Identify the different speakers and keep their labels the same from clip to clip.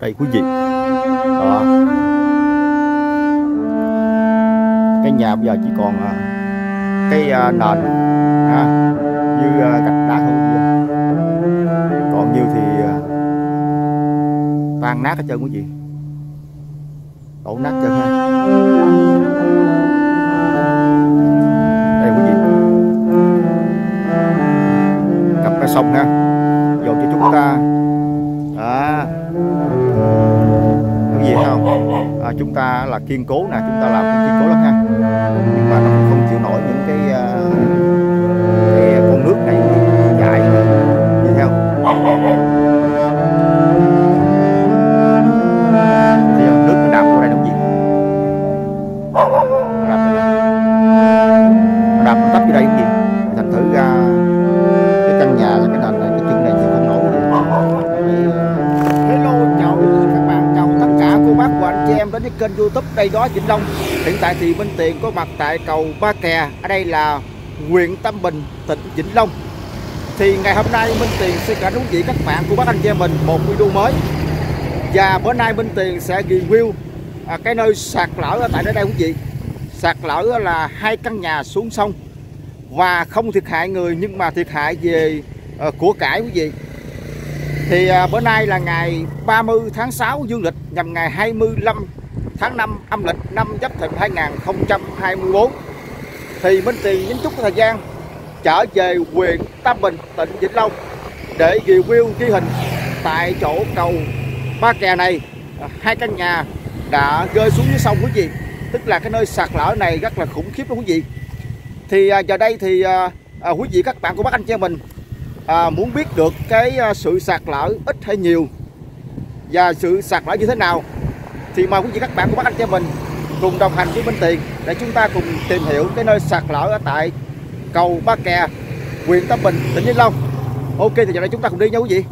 Speaker 1: đây quý vị. Đó. Cái nhà bây giờ chỉ còn à, cái à, nền ha, như à, gạch đá không kia, còn nhiều thì tan nát hết trơn quý vị. Đổ nát trơn ha. Đây quý vị. Cặp cái sông ha. Dồn cho chúng ta gì không? À, chúng ta là kiên cố nè chúng ta làm cũng kiên cố lắm ha. Nhưng mà nó không chịu nổi. Cây gió đó Vĩnh Long. Hiện tại thì Minh Tiền có mặt tại cầu Ba Kè. Ở đây là huyện Tâm Bình tỉnh Vĩnh Long. Thì ngày hôm nay Minh Tiền sẽ cả đúng quý vị các bạn của bác anh chị mình một video mới. Và bữa nay Minh Tiền sẽ review à, cái nơi sạt lở ở tại nơi đây quý vị. Sạt lở là hai căn nhà xuống sông. Và không thiệt hại người nhưng mà thiệt hại về ờ, của cải quý vị. Thì à, bữa nay là ngày 30 tháng 6 dương lịch nhằm ngày 25 tháng 5 âm lịch năm Giáp Thìn 2024 thì Minh Tiền nhấn chút thời gian trở về huyện Tam Bình tỉnh Vĩnh Long để review ghi hình tại chỗ cầu Ba Kè này. À, hai căn nhà đã rơi xuống dưới sông quý vị tức là cái nơi sạt lở này rất là khủng khiếp đó quý vị. Thì à, giờ đây thì à, à, quý vị các bạn của bác anh chị mình à, muốn biết được cái à, sự sạt lở ít hay nhiều và sự sạt lở như thế nào thì mời quý vị các bạn của bác anh chị mình cùng đồng hành với Minh Tiền để chúng ta cùng tìm hiểu cái nơi sạt lở ở tại cầu Ba Kè, huyện Tam Bình, tỉnh Vĩnh Long. Ok thì giờ đây chúng ta cùng đi nha quý vị.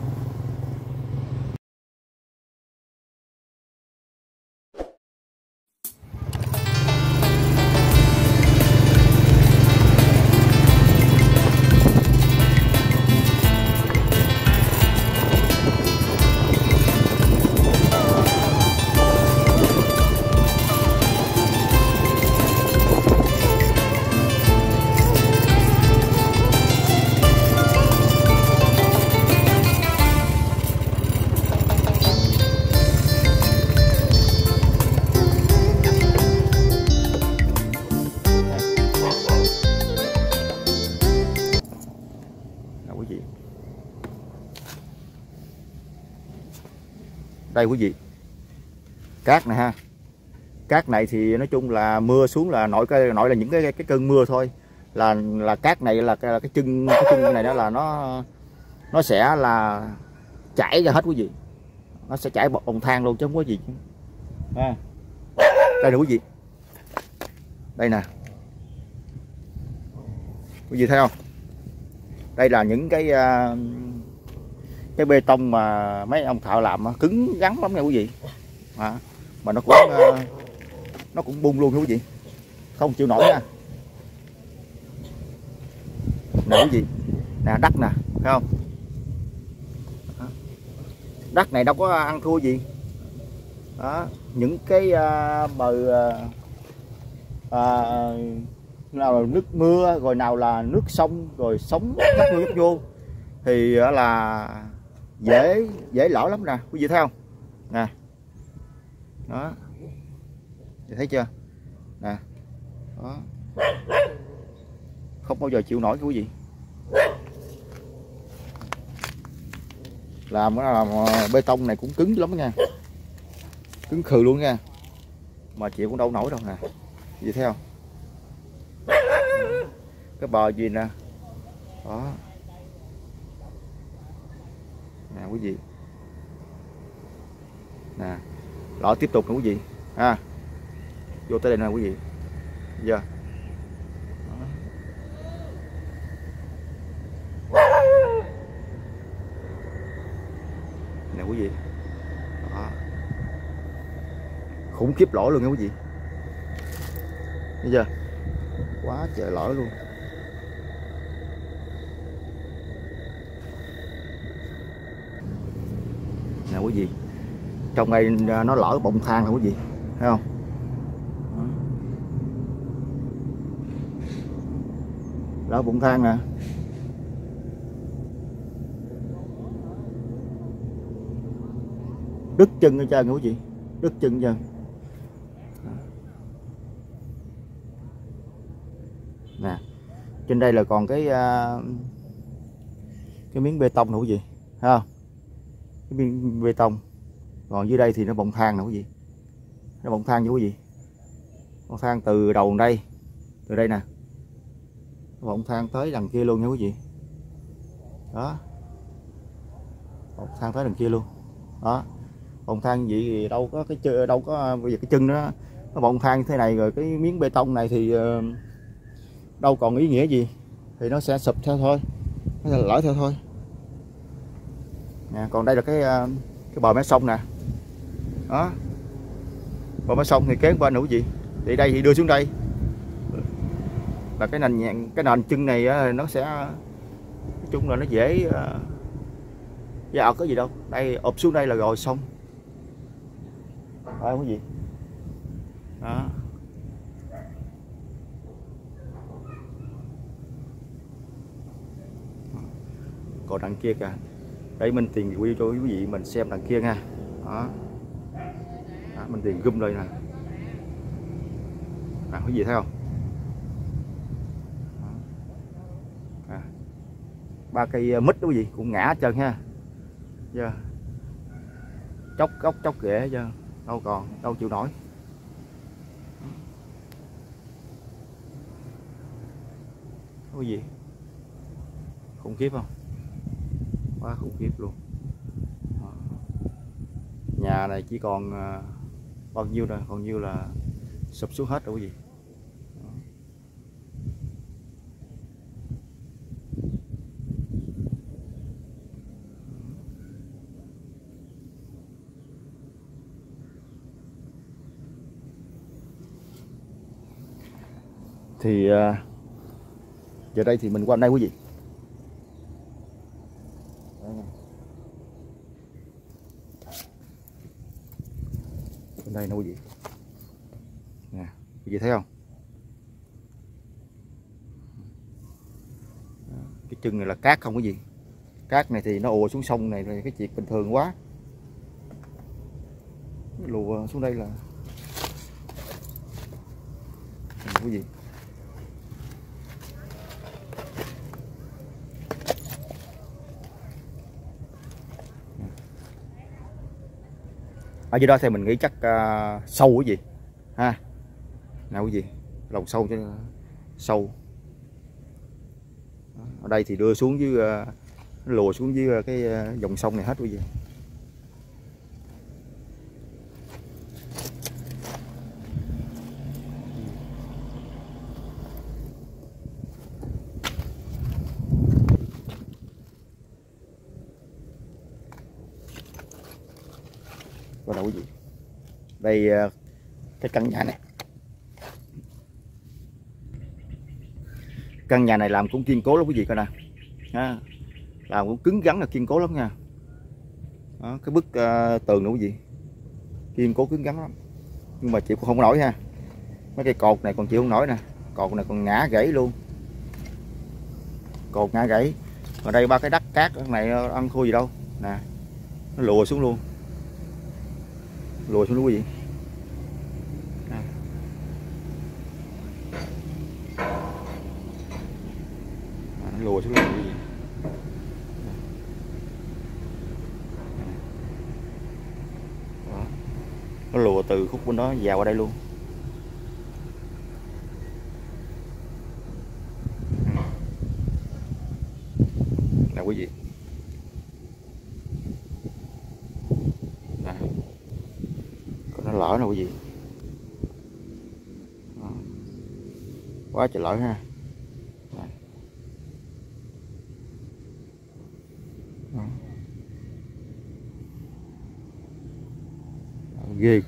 Speaker 1: Đây quý vị. Cát này ha. Cát này thì nói chung là mưa xuống là nổi cái nổi là những cái cái cơn mưa thôi. Là là cát này là cái, là cái chân cái chân này đó là nó nó sẽ là chảy ra hết quý vị. Nó sẽ chảy bọt bồng thang luôn chứ không có gì. à. Đây nè quý vị. Đây nè. Quý vị thấy không? đây là những cái uh, cái bê tông mà mấy ông thợ làm cứng rắn lắm nha quý vị. À, mà nó cũng à, nó cũng bung luôn nha quý vị. Không chịu nổi nha. Nè quý vị nè đất nè thấy không? Đất này đâu có ăn thua gì. Đó những cái à, bờ à, nào là nước mưa rồi nào là nước sông rồi sóng vô nhấp vô thì là dễ dễ lỡ lắm nè. Quý vị thấy không? Nè. Đó. Vậy thấy chưa? Nè. Đó. Không bao giờ chịu nổi quý vị. Làm cái làm ờ, bê tông này cũng cứng lắm nha. Cứng khừ luôn nha. Mà chịu cũng đâu nổi đâu nè. Vậy thấy không? Cái bờ gì nè? Đó nè, quý vị. Nè, lọ tiếp tục nè, quý vị. Ha. Vô tới đây nè, quý vị. Giờ. Yeah. nè, quý vị. Đó. khủng khiếp lỗ luôn nha, quý vị. Bây giờ. Quá trời lõi luôn nè quý vị trong đây à, nó lỡ bọng thang rồi quý vị thấy không? Lỡ bụng thang nè. Đứt chân ở trơn quý vị đứt chân chân? Nè, trên đây là còn cái à, cái miếng bê tông nè quý vị thấy không? Cái miếng bê tông. Còn dưới đây thì nó bọng thang nè quý vị. Nó bọng thang nha quý vị. Bọng thang từ đầu đây. Từ đây nè. Bọng thang tới đằng kia luôn nha quý vị. Đó. Bọng thang tới đằng kia luôn. Đó. Bọng thang vậy thì đâu có cái chân đâu có, bây giờ cái chân nó nó bọng thang thế này rồi cái miếng bê tông này thì ờ, đâu còn ý nghĩa gì. Thì nó sẽ sụp theo thôi. Nó sẽ lỡ theo thôi nè còn đây là cái à, cái bờ mé sông nè. Đó. Bờ mé sông thì kế bên nữa gì? Thì đây thì đưa xuống đây. Là cái nền cái nền chân này á, nó sẽ nói chung là nó dễ uh, dễ có gì đâu. Đây ụp xuống đây là rồi xong. Phải không có gì. Đó. Còn đằng kia kìa đây mình tiền review cho quý vị mình xem đằng kia nha. Đó, đó mình tiền gum đây nè. À, quý vị thấy không? À, ba cây ờ, mít đó quý vị cũng ngã trơn ha. Dạ. Yeah. chóc gốc chóc rễ giờ đâu còn đâu chịu nổi. Quý vị. Khủng khiếp không? Quá khủng khiếp luôn. Đó. nhà này chỉ còn ờ, bao nhiêu rồi còn nhiêu là sụp xuống hết rồi quý vị thì ờ, giờ đây thì mình qua đây quý vị. Đây nè quý vị. Nè quý vị thấy không? Cái chân này là cát không có gì cát này thì nó ùa xuống sông này là cái chuyện bình thường quá. Lùa xuống đây là nè, gì À, ở dưới đó thì mình nghĩ chắc uh, sâu cái gì? Ha? Nào cái gì? Lòng sâu chứ sâu. Ở đây thì đưa xuống dưới uh, lùa xuống dưới cái uh, dòng sông này hết quý vị đâu quý vị đây ờ, cái căn nhà này. Căn nhà này làm cũng kiên cố lắm quý vị coi nè. Ha. làm cũng cứng rắn là kiên cố lắm nha. Đó, cái bức uh, tường nữa quý vị. Kiên cố cứng rắn lắm. Nhưng mà chịu cũng không nổi ha. Mấy cây cột này còn chịu không nổi nè. Cột này còn ngã gãy luôn. Cột ngã gãy. Ở đây ba cái đất cát này ăn khô gì đâu. Nè nó lùa xuống luôn lùi xuống luôn quý vị à. À, nó lùi xuống quý vị Đó. nó lùa từ khúc bên đó vào qua đây luôn nè quý vị Đây nó lỡ nè quý vị Đó quá trời lỗi ha. Ghê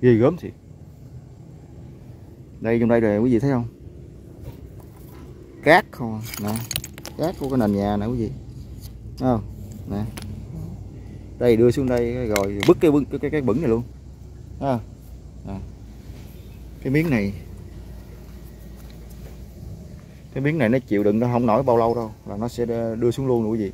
Speaker 1: ghê gớm thiệt. Đây trong đây rồi quý vị thấy không? Cát không à? nè cát của cái nền nhà nè quý vị. Thấy không? Nè. Đây đưa xuống đây rồi bứt cái cái cái, cái bẩn này luôn. À. À. cái miếng này cái miếng này nó chịu đựng nó không nổi bao lâu đâu, là nó sẽ đưa xuống luôn nữa quý vị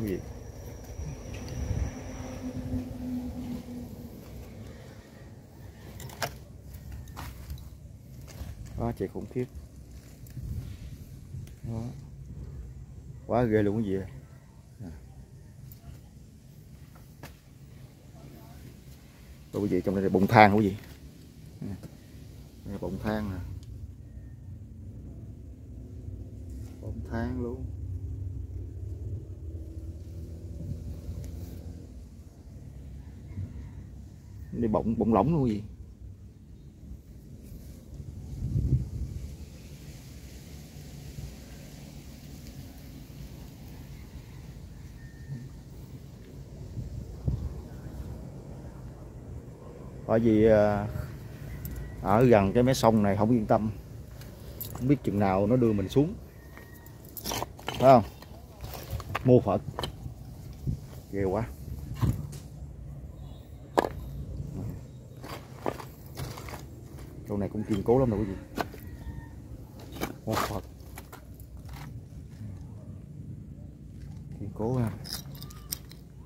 Speaker 1: quý vị quá trời khủng khiếp. Đó. quá ghê luôn cái gì Rồi quý vị trong đây là bụng than quý vị là bụng than nè bụng than luôn. Đi bụng bụng lỏng luôn gì bởi vì ờ, ở gần cái mé sông này không yên tâm. Không biết chừng nào nó đưa mình xuống. Phải không? Mua phật. Ghê quá. Chỗ này cũng kiên cố lắm nè quý vị. Mua phật. Kiên cố ha.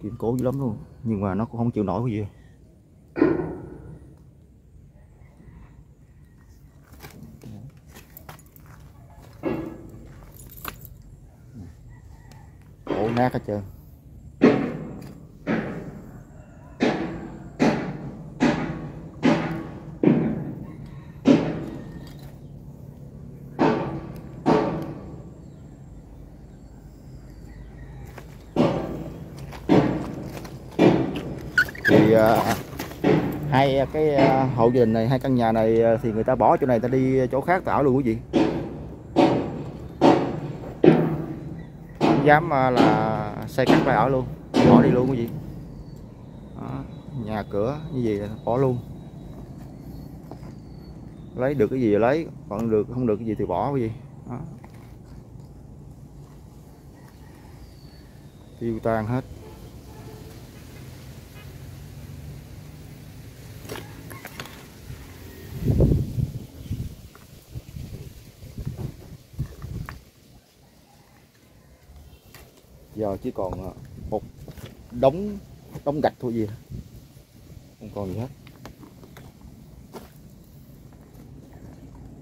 Speaker 1: Kiên cố dữ lắm luôn. Nhưng mà nó cũng không chịu nổi cái gì đổ nát hết trơn. Thì à, hai cái à, hộ gia đình này hai căn nhà này à, thì người ta bỏ chỗ này ta đi chỗ khác tạo luôn quý vị. Dám ờ, là xây cắt lại ở luôn. Bỏ đi luôn cái gì, Đó, nhà cửa như gì là bỏ luôn. Lấy được cái gì thì lấy còn được không được cái gì thì bỏ cái gì. Đó. tiêu tan hết. Giờ chỉ còn ờ, một đống đống gạch thôi gì không còn gì hết.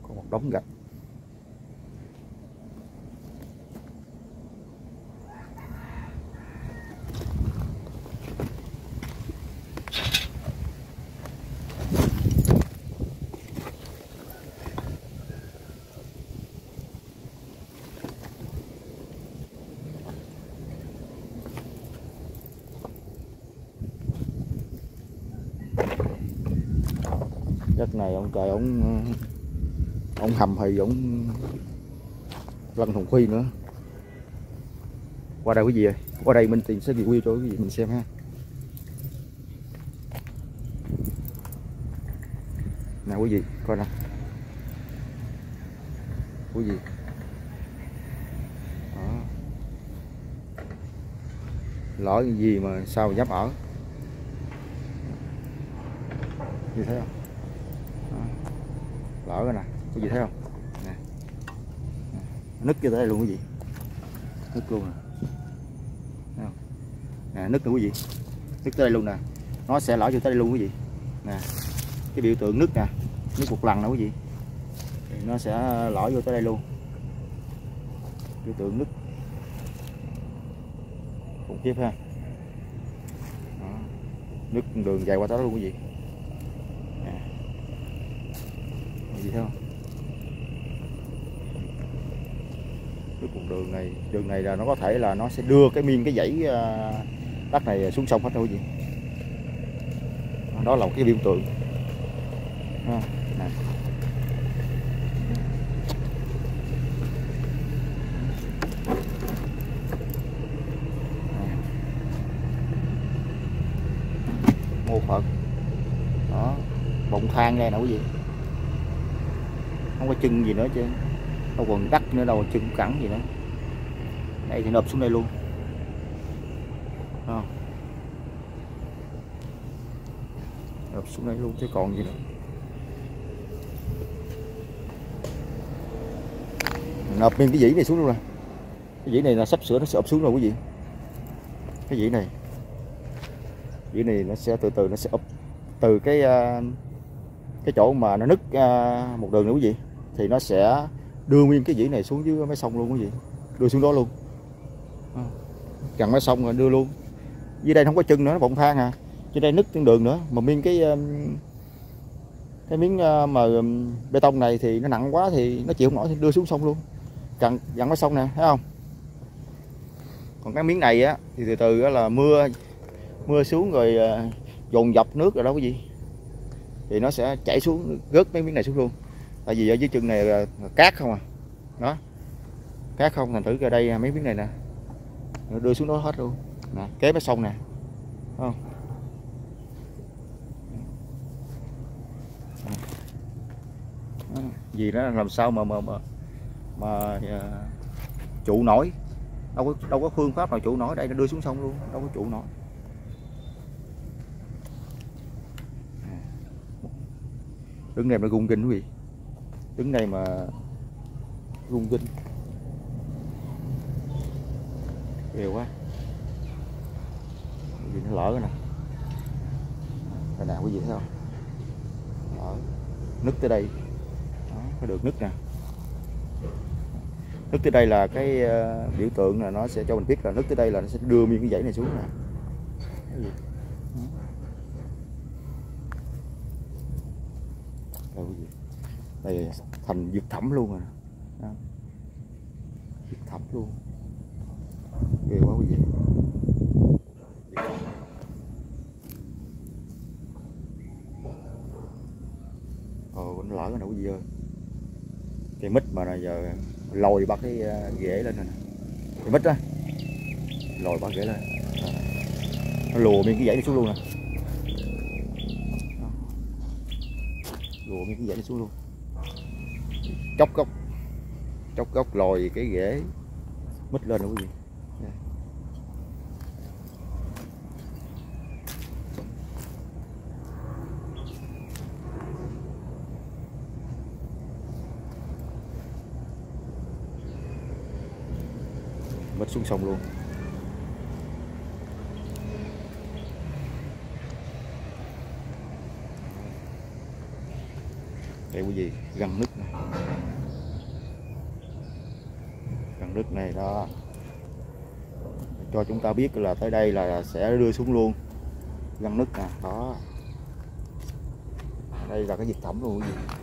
Speaker 1: Còn một đống gạch. Đất này ông trời, ông ông hầm thì ông lăn thùng khuy nữa. Qua đây quý vị ơi qua đây mình tìm sẽ review cho quý vị mình xem ha. Nè quý vị, coi nè quý vị. Đó. Lỡ gì mà sao mà dám ở? Như thế không? Lỡ rồi nè có gì thấy không? Nè. Nứt cho tới đây luôn cái gì nứt luôn nè. Thấy không? nè, nứt nữa quý vị. Nứt tới đây luôn nè. Nó sẽ lỡ vô tới đây luôn quý vị. Nè, cái biểu tượng nứt nè, nứt một lần nè quý vị. Thì nó sẽ lỡ vô tới đây luôn. Biểu tượng nứt. Khủng khiếp ha. Đó. nứt đường dài qua tới đó luôn quý vị gì thấy không cái đường này đường này là nó có thể là nó sẽ đưa cái miên cái dãy à, đất này xuống sông hết thôi gì. Đó là một cái biểu tượng. À, này. mô phật. Đó thang đây nè quý vị. Không có chân gì nữa chứ đâu còn đắt nữa, đâu chân cẳng gì nữa. Đây thì nộp xuống đây luôn. Không. Nộp xuống đây luôn chứ còn gì nữa. Nộp nguyên cái dĩ này xuống luôn nè. Cái dĩ này là sắp sửa, nó sẽ ập xuống rồi quý vị. Cái dĩ này. Dĩ này nó sẽ từ từ nó sẽ ập từ cái à, cái chỗ mà nó nứt à, một đường nữa quý vị. Thì nó sẽ đưa nguyên cái dĩ này xuống dưới mấy sông luôn quý vị đưa xuống đó luôn. Gần mấy sông rồi đưa luôn. Dưới đây không có chân nữa nó bọng thang à. Trên đây nứt trên đường nữa. Mà miếng cái cái miếng mà bê tông này thì nó nặng quá thì nó chịu không nổi thì đưa xuống sông luôn. Gần gần mấy sông nè thấy không? Còn cái miếng này á thì từ từ là mưa mưa xuống rồi dồn dập nước rồi đó cái gì? Thì nó sẽ chảy xuống rớt mấy miếng này xuống luôn tại vì ở dưới chân này là cát không à. Đó. Cát không thành thử ra đây à, mấy miếng này nè. Đưa xuống đó hết luôn. Nè kế với sông nè. Không? Gì đó làm sao mà mà mà, mà uh, trụ nổi. Đâu có đâu có phương pháp nào trụ nổi. Đây nó đưa xuống sông luôn đâu có trụ nổi. Đứng này nó gung kinh quý vị đứng này mà rung rinh. Đều quá. Gì nó lỡ rồi nè. Rồi nè quý vị thấy không? Lỡ. Nứt tới đây. Đó, có được nứt nè. Nứt tới đây là cái ờ, biểu tượng là nó sẽ cho mình biết là nứt tới đây là nó sẽ đưa miếng cái dãy này xuống nè đây quý vị đây, thành dược thẩm luôn rồi Đó. dược thẩm luôn. Ghê quá quý vị. Ồ nó lỡ rồi nè quý vị ơi. Cây mít mà là giờ lồi bắt cái ờ, ghế lên nè cây mít á. Lồi bắt ghế lên. À. nó lùa miếng cái dãy này xuống luôn nè. Lùa miếng cái dãy này xuống luôn chốc gốc. Chốc gốc lồi cái ghế. Mít lên quý vị. Mất xuống sông luôn. Đây quý vị găng nước này nước này đó. Cho chúng ta biết là tới đây là sẽ đưa xuống luôn. Găng nước nè, đó. Đây là cái dịch thẩm luôn quý vị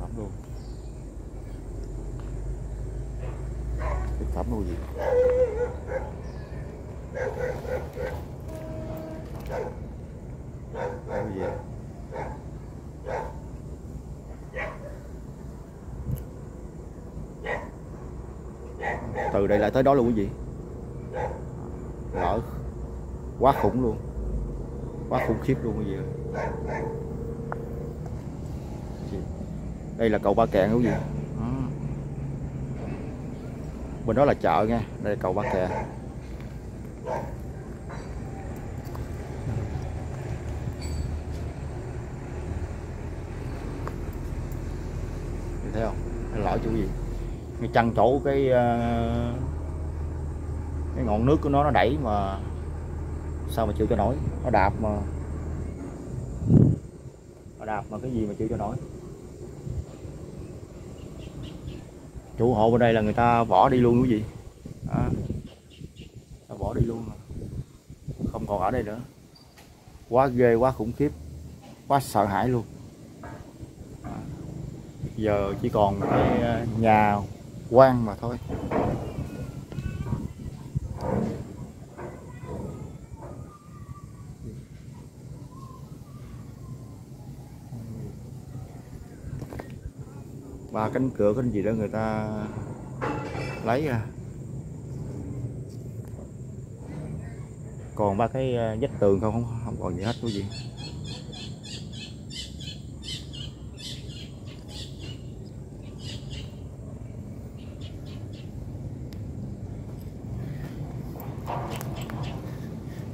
Speaker 1: thẩm luôn. Thẩm luôn gì Đâu gì vậy? Từ đây lại tới đó luôn quý vị lỡ quá khủng luôn. Quá khủng khiếp luôn quý vị đây là cầu ba kẹn quý vị? Ừ. Bên đó là chợ nha. Đây là cầu Ba Kè. Thấy không? Lỡ chỗ gì? Cái chân chỗ cái ờ, cái ngọn nước của nó nó đẩy mà sao mà chịu cho nổi? Nó đạp mà, nó đạp mà cái gì mà chịu cho nổi? Chủ hộ bên đây là người ta bỏ đi luôn quý vị đó. ta bỏ đi luôn không còn ở đây nữa. Quá ghê, quá khủng khiếp, quá sợ hãi luôn. Giờ chỉ còn cái ờ, nhà quan mà thôi. Ba cánh cửa cái gì đó người ta lấy ra. Còn ba cái ờ, vách tường không? Không không còn gì hết quý vị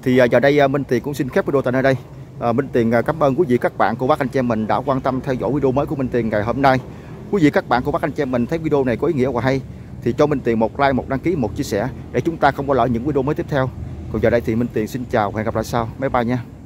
Speaker 1: thì à, giờ đây à, Minh Tiền cũng xin khép video tại nơi đây. À, Minh Tiền à, cảm ơn quý vị các bạn cô bác anh chị em mình đã quan tâm theo dõi video mới của Minh Tiền ngày hôm nay. Quý vị các bạn cô bác anh chị em mình thấy video này có ý nghĩa và hay thì cho Minh Tiền một like một đăng ký một chia sẻ để chúng ta không bỏ lỡ những video mới tiếp theo. Còn giờ đây thì Minh Tiền xin chào và hẹn gặp lại sau. Bye bye nha.